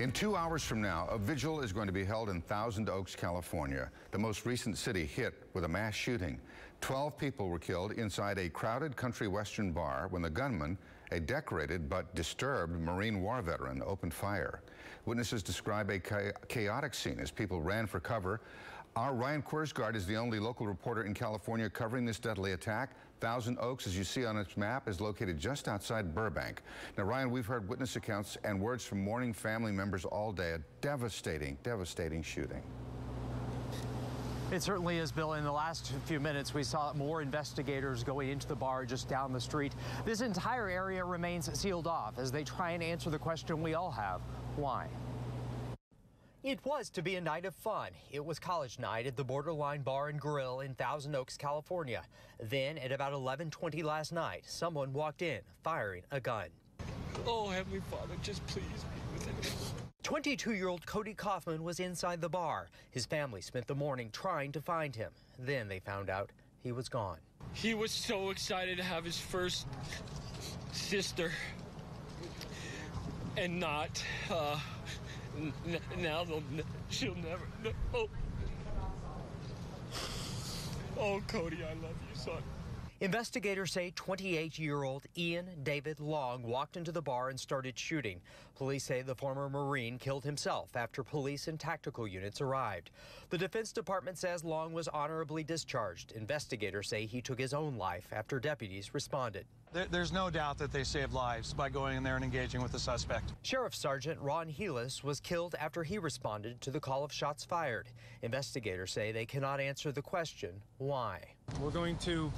In two hours from now, a vigil is going to be held in Thousand Oaks, California, the most recent city hit with a mass shooting. Twelve people were killed inside a crowded country western bar when the gunman, a decorated but disturbed Marine War veteran, opened fire. Witnesses describe a chaotic scene as people ran for cover. Our Ryan Korsgaard is the only local reporter in California covering this deadly attack. Thousand Oaks, as you see on its map, is located just outside Burbank. Now, Ryan, we've heard witness accounts and words from mourning family members all day. A devastating, devastating shooting. It certainly is, Bill. In the last few minutes, we saw more investigators going into the bar just down the street. This entire area remains sealed off as they try and answer the question we all have why? It was to be a night of fun. It was college night at the Borderline Bar and Grill in Thousand Oaks, California. Then at about 11:20 last night, someone walked in firing a gun. Oh, Heavenly Father, just please be with him. 22-year-old Cody Coffman was inside the bar. His family spent the morning trying to find him. Then they found out he was gone. He was so excited to have his first sister and not uh, now they'll she'll never. Oh. oh, Cody, I love you, son. Investigators say 28-year-old Ian David Long walked into the bar and started shooting. Police say the former Marine killed himself after police and tactical units arrived. The Defense Department says Long was honorably discharged. Investigators say he took his own life after deputies responded. There's no doubt that they saved lives by going in there and engaging with the suspect. Sheriff Sergeant Ron Helus was killed after he responded to the call of shots fired. Investigators say they cannot answer the question, why? We're going to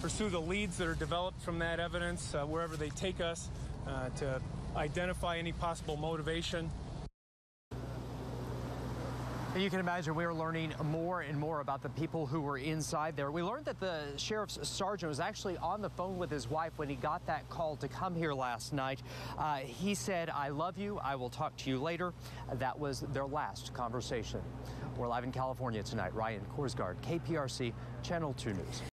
pursue the leads that are developed from that evidence uh, wherever they take us uh, to identify any possible motivation And you can imagine we are learning more and more about the people who were inside there. We learned that the sheriff's sergeant was actually on the phone with his wife when he got that call to come here last night. Uh, he said, I love you. I will talk to you later. That was their last conversation. We're live in California tonight. Ryan Korsgaard, KPRC, Channel 2 News.